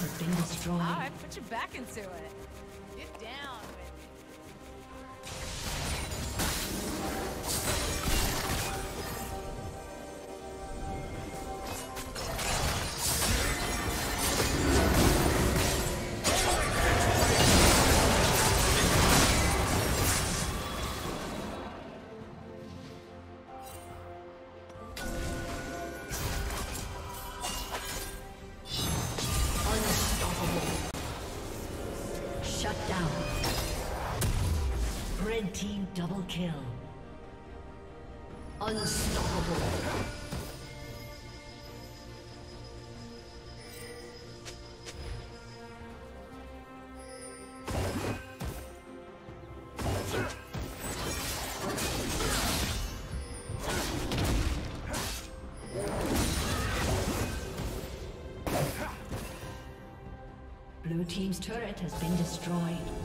has been destroyed. Alright, put you back into it. Double kill. Unstoppable. Blue Team's turret has been destroyed.